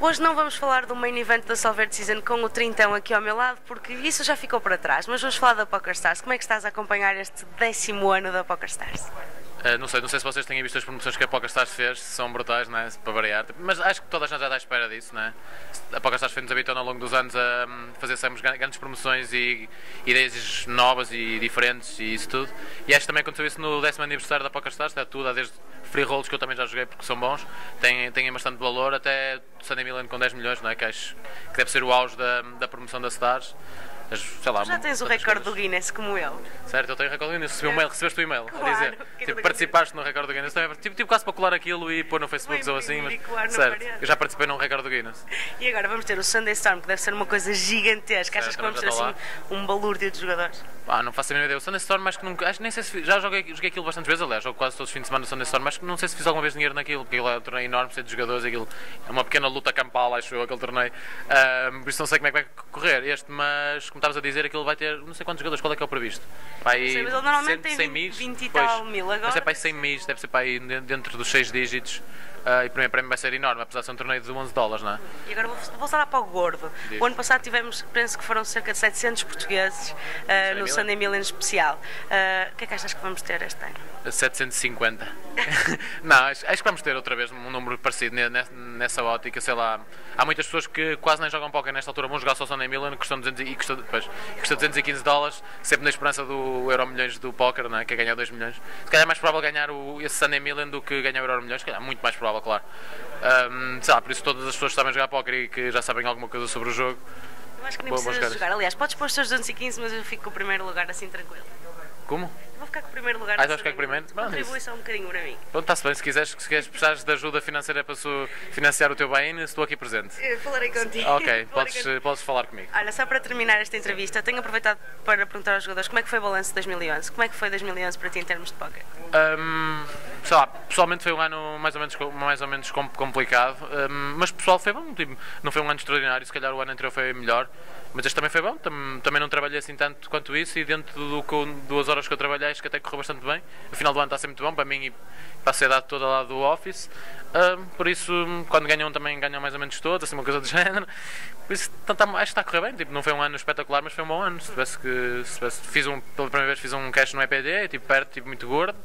Hoje não vamos falar do main event da Solver Season com o Trintão aqui ao meu lado, porque isso já ficou para trás, mas vamos falar da PokerStars. Como é que estás a acompanhar este décimo ano da PokerStars? Uh, não sei, não sei se vocês têm visto as promoções que a PokerStars fez, são brutais, né? para variar, mas acho que toda a gente já está à espera disso. Né? A PokerStars foi-nos habituando ao longo dos anos a um, fazer sempre grandes promoções e ideias novas e diferentes e isso tudo. E acho que também aconteceu isso no décimo aniversário da PokerStars, está tudo, desde free rolls que eu também já joguei porque são bons, têm, têm bastante valor, até Sunday Milan com 10 milhões, não é? que acho que deve ser o auge da, da promoção da Stars sei lá, Já tens o recorde do Guinness como eu. Certo, eu tenho o recorde do Guinness. Recebi um mail, recebeste o e-mail claro, a dizer, tipo, participaste no recorde do Guinness. Também, tipo, tipo quase para colar aquilo e pôr no Facebook ou assim. Mas, certo, eu já participei num recorde do Guinness. E agora vamos ter o Sunday Storm, que deve ser uma coisa gigantesca. Certo, Achas que vamos ter assim um balúrdio de jogadores? Ah, não faço a mínima ideia. O Sunday Storm, acho que nunca. Acho, nem sei se. Já joguei, joguei aquilo bastantes vezes, aliás, jogo quase todos os fins de semana no Sunday Storm, mas não sei se fiz alguma vez dinheiro naquilo, porque aquilo é um torneio enorme, cheio de jogadores, aquilo é uma pequena luta campal, acho eu, aquele torneio. Uh, por isso não sei como é que vai correr este, mas como estavas a dizer, aquilo vai ter não sei quantos jogadores, qual é que é o previsto? Pai, sei, mas ele normalmente 100, tem 20, 20 e tal mil agora. Mas é para aí 100 mil, deve ser para aí dentro dos 6 dígitos. Uh, e para mim o prémio vai ser enorme, apesar de ser um torneio de 11 dólares, não é? E agora vou, vou falar para o gordo. Diz. O ano passado tivemos, penso que foram cerca de 700 portugueses uh, no Sunday Million especial. Uh, o que é que achas que vamos ter este ano? 750. não, acho, acho, que vamos ter outra vez um número parecido nessa ótica, sei lá. Há muitas pessoas que quase nem jogam póquer nesta altura, vão jogar só Sunday Million, custam 200, e custa, depois, custa 215 dólares, sempre na esperança do Euro Milhões do póquer, não é? que é ganhar 2 milhões. Se calhar é mais provável ganhar o, esse Sunday Million do que ganhar o Euro Milhões, se calhar muito mais provável claro. Um, sei lá, por isso todas as pessoas que sabem jogar póquer e que já sabem alguma coisa sobre o jogo. Eu acho que nem precisas jogar. Aliás, podes pôr os teus 215, mas eu fico com o primeiro lugar assim tranquilo. Como? Ficar com o primeiro lugar. Ah, vais ficar com o primeiro? Contribuição um bocadinho para mim. Pronto, está-se bem. Se quiseres, se quiseres precisares de ajuda financeira para financiar o teu bem, estou aqui presente. Eu falarei contigo. Ok, podes, contigo. podes falar comigo. Olha, só para terminar esta entrevista, tenho aproveitado para perguntar aos jogadores como é que foi o balanço de 2011? Como é que foi 2011 para ti em termos de póquer? Um, sei lá, pessoalmente foi um ano mais ou menos, mais ou menos complicado, um, mas pessoal foi bom. Tipo, não foi um ano extraordinário, se calhar o ano anterior foi melhor. Mas este também foi bom, também não trabalhei assim tanto quanto isso e dentro do que duas horas que eu trabalhei acho que até correu bastante bem. O final do ano está sempre muito bom para mim e para a sociedade toda lá do office. Por isso, quando ganham também ganham mais ou menos todos, assim uma coisa do género. Por isso, tá, acho que está a correr bem. Tipo, não foi um ano espetacular, mas foi um bom ano. Se tivesse que, se tivesse, fiz um, pela primeira vez fiz um cash no EPD, tipo perto, tipo muito gordo.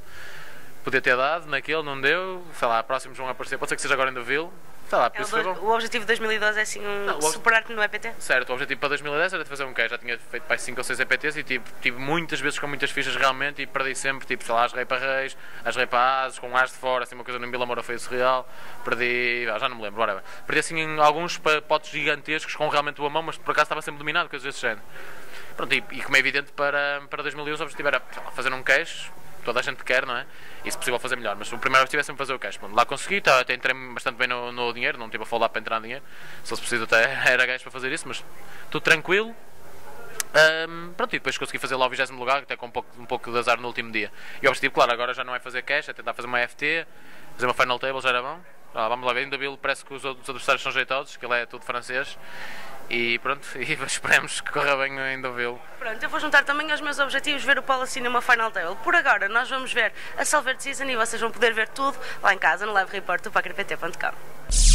Podia ter dado naquele, não deu. Sei lá, próximos vão aparecer. Pode ser que seja agora em Deville Tá lá, é o, o, objetivo de 2012 é assim um superar-te no EPT? Certo, o objetivo para 2010 era de fazer um que já tinha feito para 5 ou 6 EPTs e tive, tive muitas vezes com muitas fichas realmente e perdi sempre, tipo, sei lá, as rei para reis, as rei para ases, com as de fora, assim uma coisa no Vila Moura foi surreal, perdi, ah, já não me lembro, whatever. perdi assim alguns potes gigantescos com realmente boa mão, mas por acaso estava sempre dominado, coisas desse género. Pronto, e, e como é evidente para, para 2011 o objetivo era lá, fazer um cash toda a gente quer, não é? E se possível fazer melhor. Mas o primeiro objetivo é sempre fazer o cash. Lá consegui, tá, até entrei bastante bem no, no dinheiro, não tive a falar para entrar no dinheiro. Se fosse preciso até era gajo para fazer isso, mas tudo tranquilo. Um, pronto, e depois consegui fazer lá o 20 lugar, até com um pouco, um pouco de azar no último dia. E o objetivo, claro, agora já não é fazer cash, é tentar fazer uma FT, fazer uma final table, já era bom. Ah, vamos lá ver, ainda parece que os outros adversários são jeitosos, que ele é tudo francês. E pronto, e esperemos que corra bem ainda vê-lo. Pronto, eu vou juntar também aos meus objetivos ver o Policy numa Final Table. Por agora, nós vamos ver a Salvert Season e vocês vão poder ver tudo lá em casa no live report do PacrePT.com.